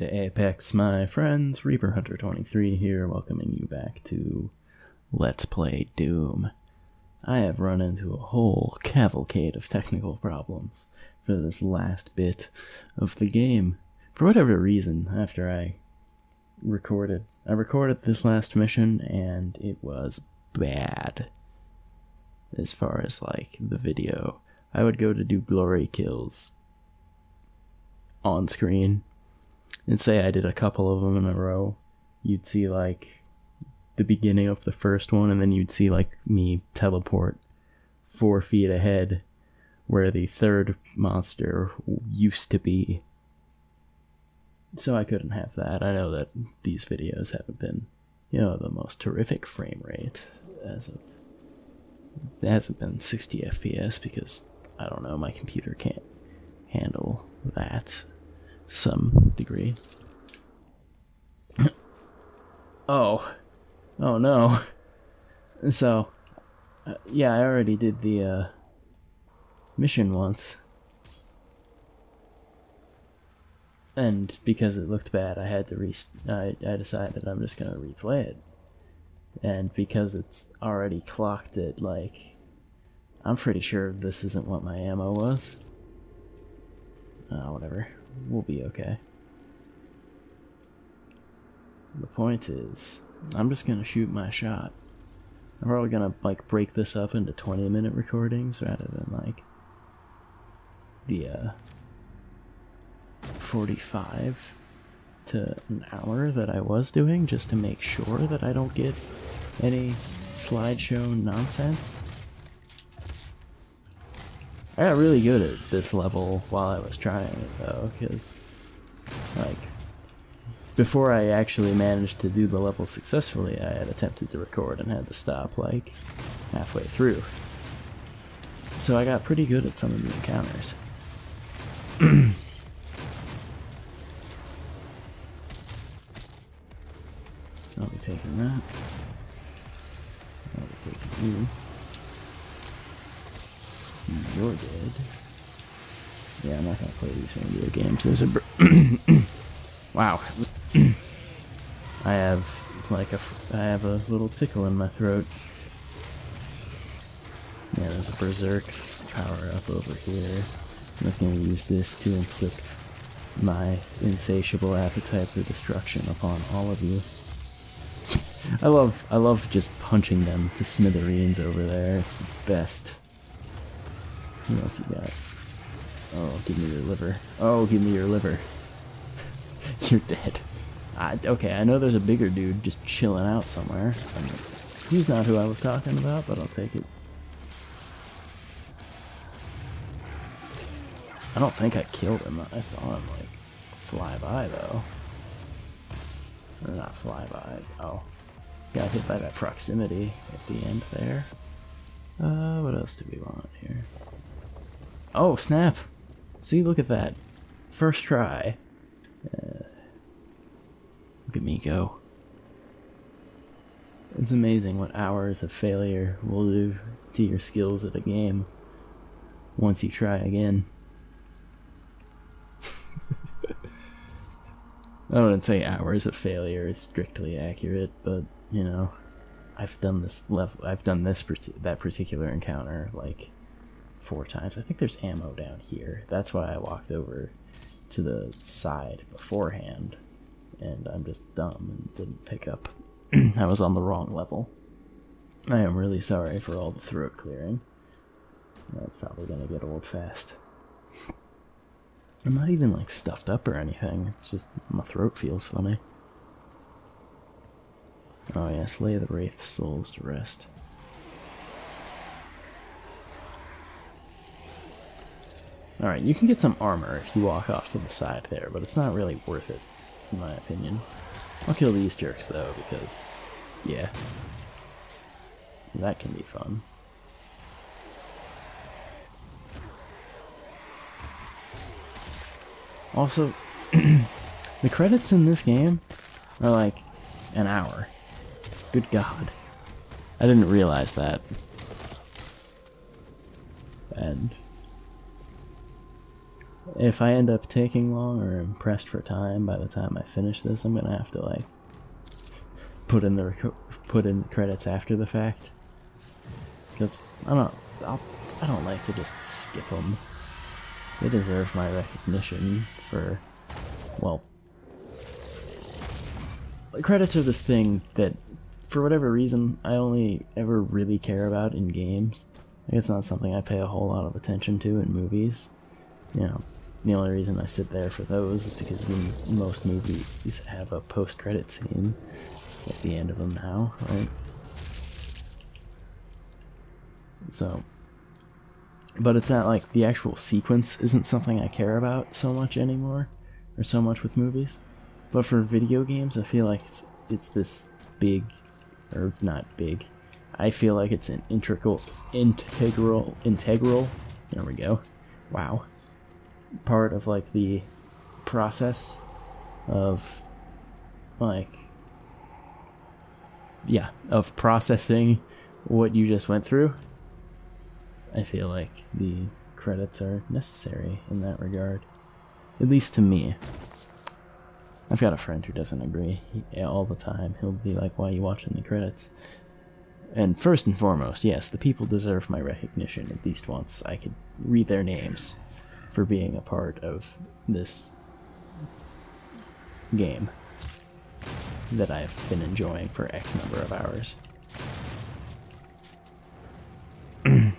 to Apex, my friends. Reaper Hunter 23 here, welcoming you back to Let's Play Doom. I have run into a whole cavalcade of technical problems for this last bit of the game. For whatever reason, after I recorded, I recorded this last mission and it was bad. As far as like the video, I would go to do glory kills on screen and say I did a couple of them in a row, you'd see like the beginning of the first one, and then you'd see like me teleport four feet ahead where the third monster used to be. So I couldn't have that. I know that these videos haven't been, you know, the most terrific frame rate as of. It hasn't been 60 FPS because, I don't know, my computer can't handle that some degree. oh. Oh no. So, uh, yeah, I already did the uh, mission once. And because it looked bad, I had to re. I, I decided I'm just gonna replay it. And because it's already clocked at like. I'm pretty sure this isn't what my ammo was. Uh, whatever. We'll be okay. The point is, I'm just gonna shoot my shot. I'm probably gonna like break this up into 20 minute recordings rather than like the uh, 45 to an hour that I was doing just to make sure that I don't get any slideshow nonsense. I got really good at this level while I was trying it though, because like before I actually managed to do the level successfully, I had attempted to record and had to stop like halfway through. So I got pretty good at some of the encounters. I'll be taking that. I'll be taking you. You're dead. Yeah, I'm not gonna play these video games. There's a. wow. I have like a. I have a little tickle in my throat. Yeah, there's a berserk power up over here. I'm just gonna use this to inflict my insatiable appetite for destruction upon all of you. I love I love just punching them to smithereens over there. It's the best. What else you got? Oh, give me your liver. Oh, give me your liver. You're dead. I, okay, I know there's a bigger dude just chilling out somewhere. I mean, he's not who I was talking about, but I'll take it. I don't think I killed him. I saw him, like, fly by, though. Or not fly by. Oh. Got hit by that proximity at the end there. Uh, what else do we want here? Oh, snap! See, look at that. First try. Uh, look at me go. It's amazing what hours of failure will do to your skills at a game once you try again. I wouldn't say hours of failure is strictly accurate, but you know, I've done this level. I've done this that particular encounter like four times. I think there's ammo down here. That's why I walked over to the side beforehand, and I'm just dumb and didn't pick up. I was on the wrong level. I am really sorry for all the throat clearing. That's probably gonna get old fast. I'm not even like stuffed up or anything. It's just my throat feels funny. Oh yes, lay the wraith souls to rest. Alright, you can get some armor if you walk off to the side there, but it's not really worth it, in my opinion. I'll kill these jerks though, because, yeah. That can be fun. Also, the credits in this game are like an hour. Good god. I didn't realize that. And if I end up taking long or impressed for time by the time I finish this, I'm gonna have to like put in the put in the credits after the fact because I don't I'll, I don't like to just skip them. They deserve my recognition for well the credits are this thing that for whatever reason I only ever really care about in games. Like, it's not something I pay a whole lot of attention to in movies. You know, the only reason I sit there for those is because most movies have a post-credit scene at the end of them now, right? So, but it's not like the actual sequence isn't something I care about so much anymore, or so much with movies. But for video games, I feel like it's, it's this big, or not big. I feel like it's an integral, integral, integral. There we go. Wow. Part of like the process of like yeah, of processing what you just went through. I feel like the credits are necessary in that regard. At least to me. I've got a friend who doesn't agree he, all the time. He'll be like, why are you watching the credits? And first and foremost, yes, the people deserve my recognition at least once. I could read their names for being a part of this game that I've been enjoying for X number of hours.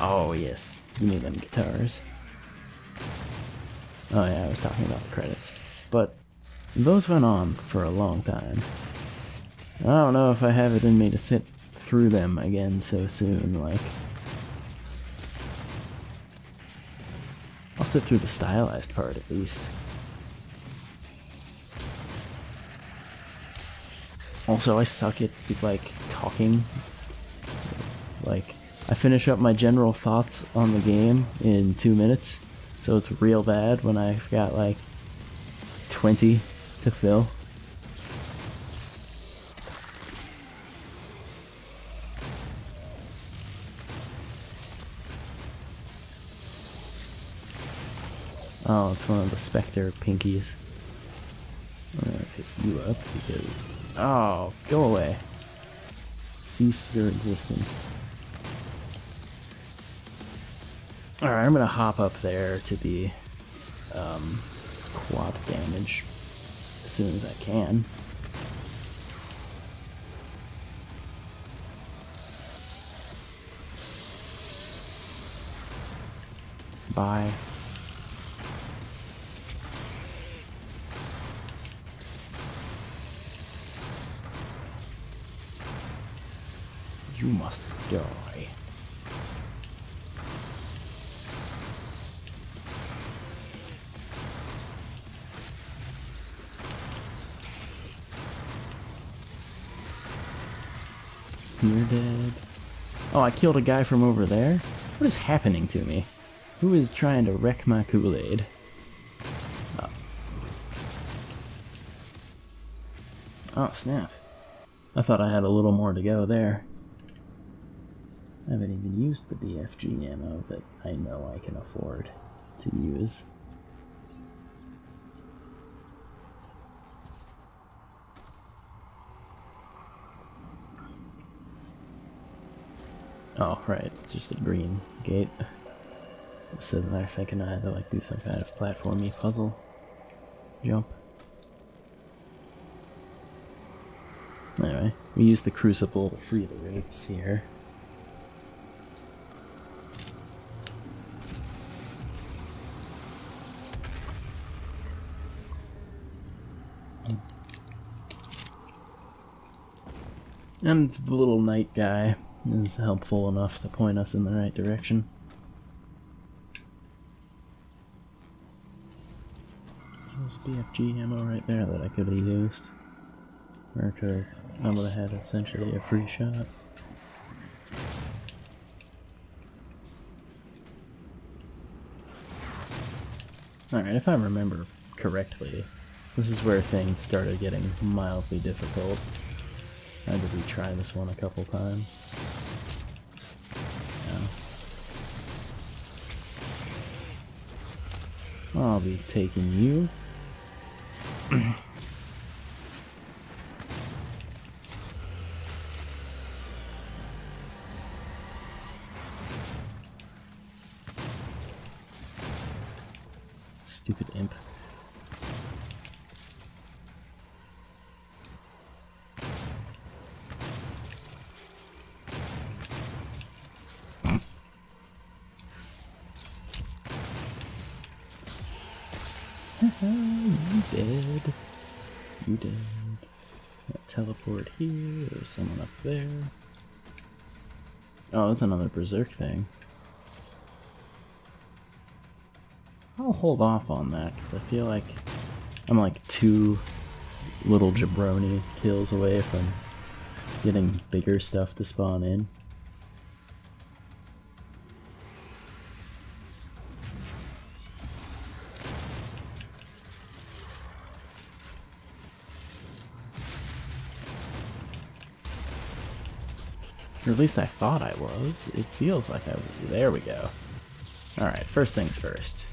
oh, yes. You need them guitars. Oh, yeah, I was talking about the credits. But those went on for a long time. I don't know if I have it in me to sit through them again so soon, like... I'll sit through the stylized part at least. Also, I suck at, like, talking. Like, I finish up my general thoughts on the game in two minutes, so it's real bad when I've got, like, 20 to fill. Oh, it's one of the Spectre pinkies. I'm gonna pick you up because... Oh, go away. Cease your existence. Alright, I'm gonna hop up there to the um, quad damage as soon as I can. Bye. Must die. You're dead. Oh, I killed a guy from over there? What is happening to me? Who is trying to wreck my Kool-Aid? Oh. oh, snap. I thought I had a little more to go there. I haven't even used the BFG ammo that I know I can afford to use. Oh, right, it's just a green gate. I'm sitting there thinking I had to like do some kind of platformy puzzle. Jump. Anyway, we use the crucible to free the wraiths here. And the little knight guy is helpful enough to point us in the right direction. There's BFG ammo right there that I could have used. Or could I would have had essentially a free shot. Alright, if I remember correctly, this is where things started getting mildly difficult. I had to retry this one a couple times. Yeah. I'll be taking you. Stupid imp. Teleport here. There's someone up there. Oh, that's another berserk thing. I'll hold off on that because I feel like I'm like two little jabroni kills away from getting bigger stuff to spawn in. Or at least I thought I was. It feels like I... There we go. Alright, first things first.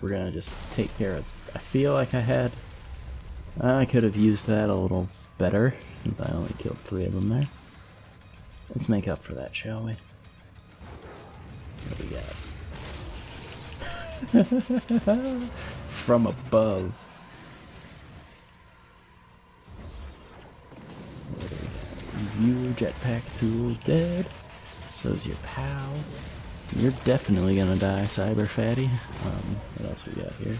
We're gonna just take care of... I feel like I had... I could have used that a little better, since I only killed three of them there. Let's make up for that, shall we? What do we got? From above. You jetpack tool dead. So's your pal. You're definitely gonna die, Cyber Fatty. Um, what else we got here?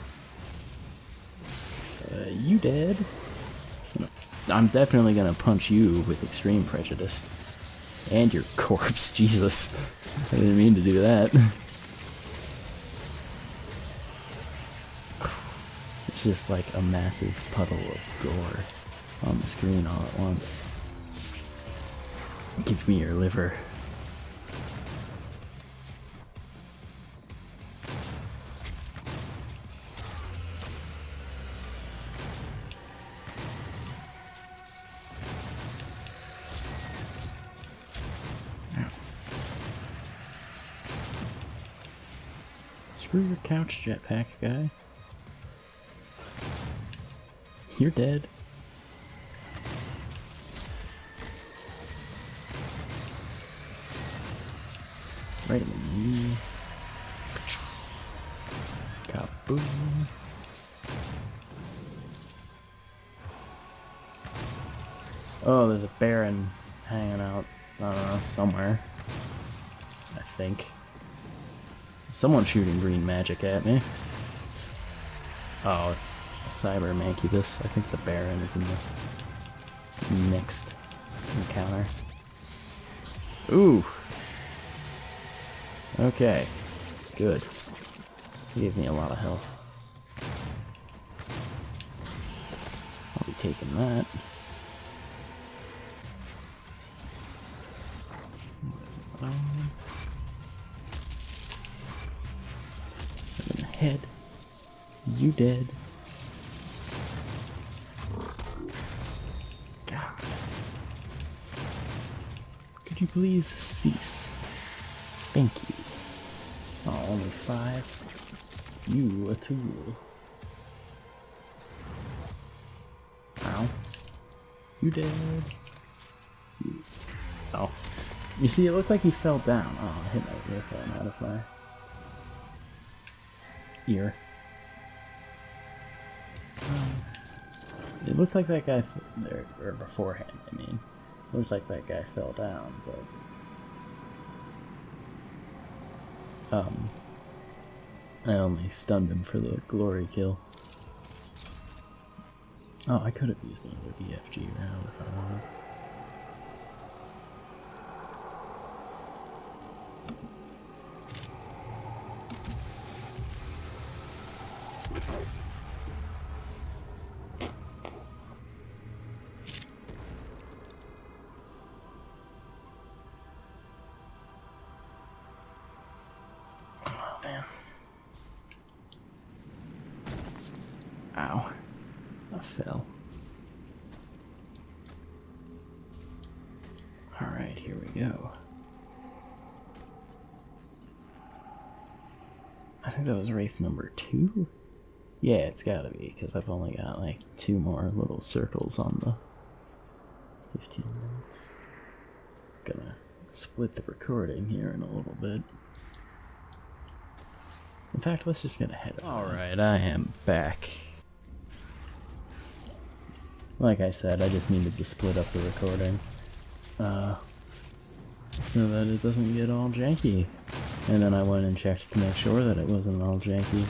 Uh, you dead. I'm definitely gonna punch you with extreme prejudice. And your corpse, Jesus. I didn't mean to do that. It's just like a massive puddle of gore on the screen all at once. Give me your liver. Screw your couch jetpack guy. You're dead. Oh, there's a Baron hanging out, I don't know, somewhere. I think. Someone shooting green magic at me. Oh, it's a Cyber Mancubus. I think the Baron is in the next encounter. Ooh, Okay. Good. He gave me a lot of health. I'll be taking that. In the head. You dead. God. Could you please cease? Thank you. Oh, only five. You a tool. Ow. You dead. You. See, it looked like he fell down. Oh, I hit my earphone out of my ear. Um, it looks like that guy, there, or beforehand, I mean. It Looks like that guy fell down, but Um, I only stunned him for the glory kill. Oh, I could have used another BFG round if I wanted. Think that was Wraith number two? Yeah, it's gotta be, because I've only got like two more little circles on the 15 minutes. Gonna split the recording here in a little bit. In fact, let's just get ahead of Alright, I am back. Like I said, I just needed to split up the recording. Uh, so that it doesn't get all janky. And then I went and checked to make sure that it wasn't all janky.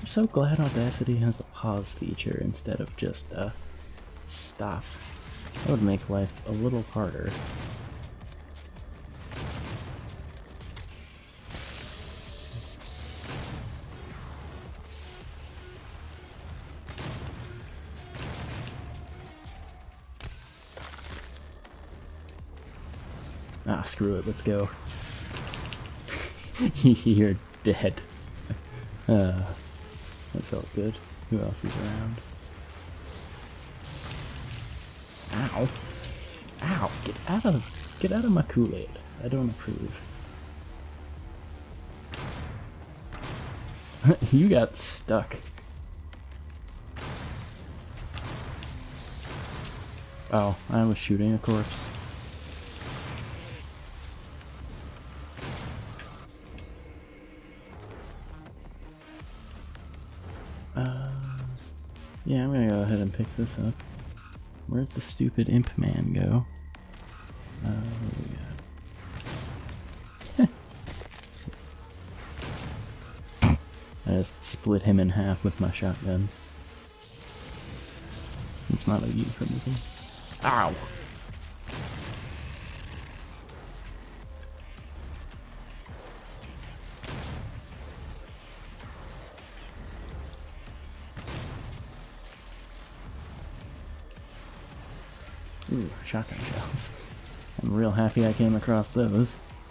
I'm so glad Audacity has a pause feature instead of just a stop. That would make life a little harder. Screw it, let's go. You're dead. Uh, that felt good. Who else is around? Ow. Ow, get out of get out of my Kool-Aid. I don't approve. you got stuck. Oh, I was shooting a corpse. Pick this up. Where'd the stupid imp man go? Uh, I just split him in half with my shotgun. It's not a euphemism. Ow! Shotgun shells. I'm real happy I came across those.